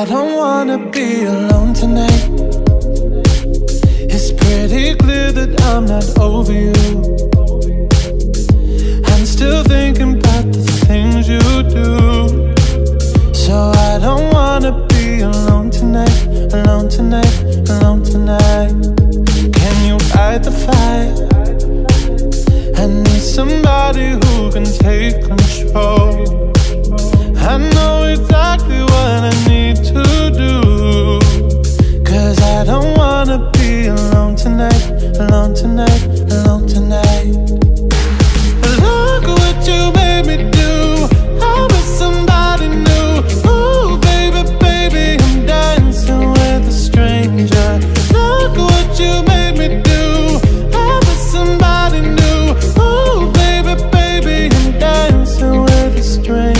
I don't wanna be alone tonight. It's pretty clear that I'm not over you. I'm still thinking about the things you do. So I don't wanna be alone tonight Alone tonight, alone tonight. Can you fight the fire? I need somebody who can take control. I know tonight, alone tonight, alone tonight. Look what you made me do. I was somebody new. Ooh, baby, baby, I'm dancing with a stranger. Look what you made me do. I was somebody new. Ooh, baby, baby, I'm dancing with a stranger.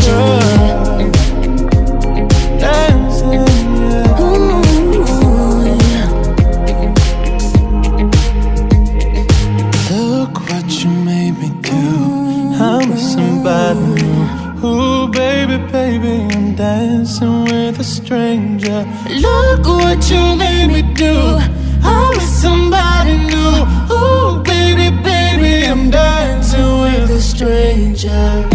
Ooh, baby, baby, I'm dancing with a stranger. Look what you made me do. I'm with somebody new. Ooh, baby, baby, I'm dancing with a stranger.